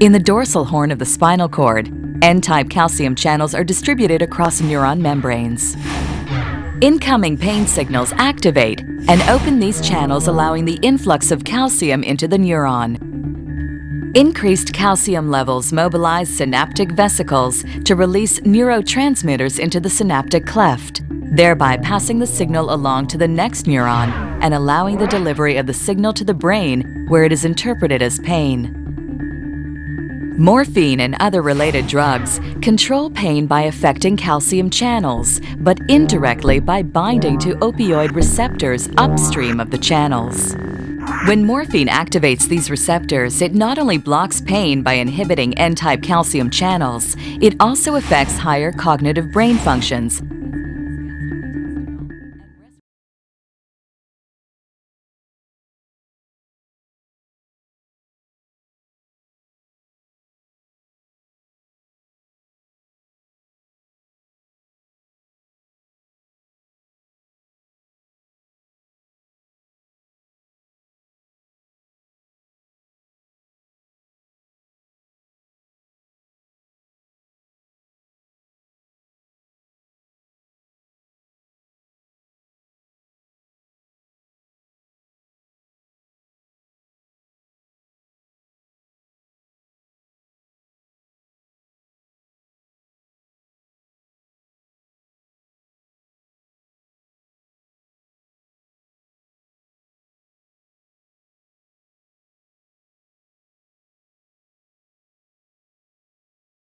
In the dorsal horn of the spinal cord, N-type calcium channels are distributed across neuron membranes. Incoming pain signals activate and open these channels allowing the influx of calcium into the neuron. Increased calcium levels mobilize synaptic vesicles to release neurotransmitters into the synaptic cleft, thereby passing the signal along to the next neuron and allowing the delivery of the signal to the brain where it is interpreted as pain. Morphine and other related drugs control pain by affecting calcium channels, but indirectly by binding to opioid receptors upstream of the channels. When morphine activates these receptors, it not only blocks pain by inhibiting N-type calcium channels, it also affects higher cognitive brain functions